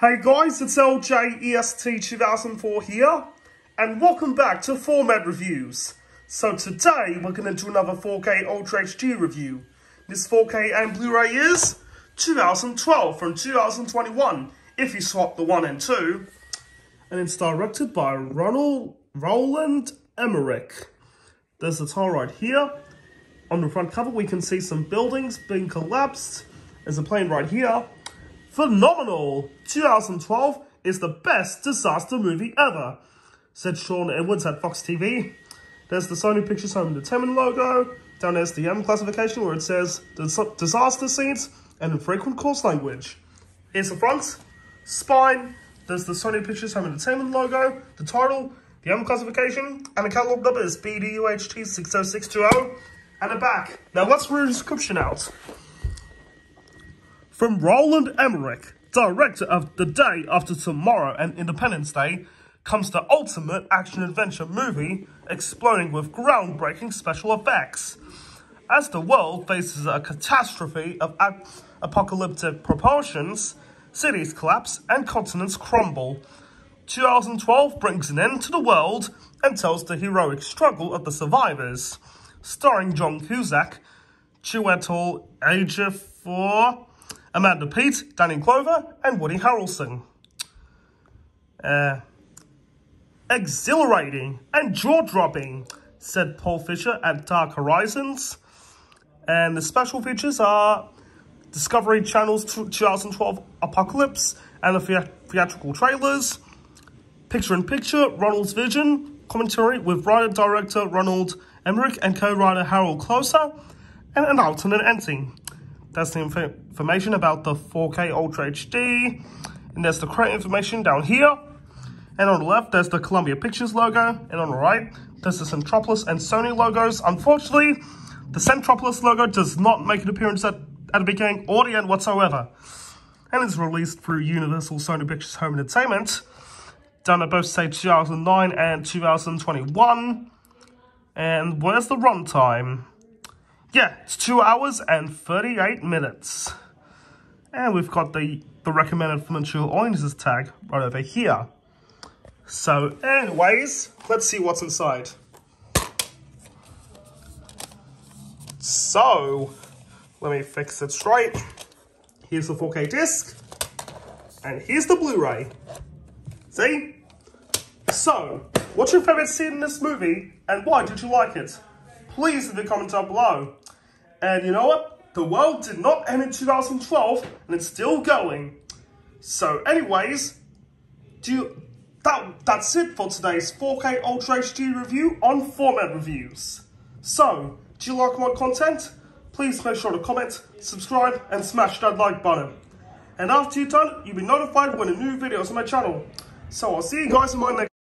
Hey guys, it's LJEST2004 here, and welcome back to Format Reviews. So today, we're going to do another 4K Ultra HD review. This 4K and Blu-ray is 2012 from 2021, if you swap the 1 and 2. And it's directed by Ronald Roland Emmerich. There's the title right here. On the front cover, we can see some buildings being collapsed. There's a plane right here. Phenomenal! 2012 is the best disaster movie ever, said Sean Edwards at Fox TV. There's the Sony Pictures Home Entertainment logo. Down there's the M classification where it says disaster scenes and infrequent coarse language. Here's the front, spine, there's the Sony Pictures Home Entertainment logo, the title, the M classification, and the catalog number is BDUHT60620, and the back. Now let's read the description out. From Roland Emmerich, director of The Day After Tomorrow and Independence Day, comes the ultimate action-adventure movie exploding with groundbreaking special effects. As the world faces a catastrophe of apocalyptic proportions, cities collapse and continents crumble. 2012 brings an end to the world and tells the heroic struggle of the survivors. Starring John Cusack, Chiwetel Ejiofor, Amanda Peet, Danny Glover, and Woody Harrelson. Uh, exhilarating and jaw-dropping, said Paul Fisher at Dark Horizons. And the special features are Discovery Channel's 2012 Apocalypse and the theatrical trailers, picture-in-picture, Ronald's Vision, commentary with writer-director Ronald Emmerich and co-writer Harald Kloser, and an alternate ending. That's the inf information about the 4K Ultra HD. And there's the correct information down here. And on the left, there's the Columbia Pictures logo. And on the right, there's the Centropolis and Sony logos. Unfortunately, the Centropolis logo does not make an appearance at, at the beginning or the end whatsoever. And it's released through Universal Sony Pictures Home Entertainment. Done at both say 2009 and 2021. And where's the runtime? Yeah, it's 2 hours and 38 minutes. And we've got the, the recommended mature audiences tag right over here. So anyways, let's see what's inside. So, let me fix it straight. Here's the 4K disc. And here's the Blu-ray. See? So, what's your favorite scene in this movie and why did you like it? Please leave a comment down below. And you know what? The world did not end in 2012 and it's still going. So anyways, do you, that, that's it for today's 4K Ultra HD review on Format Reviews. So, do you like my content? Please make sure to comment, subscribe, and smash that like button. And after you're done, you'll be notified when a new video is on my channel. So I'll see you guys in my next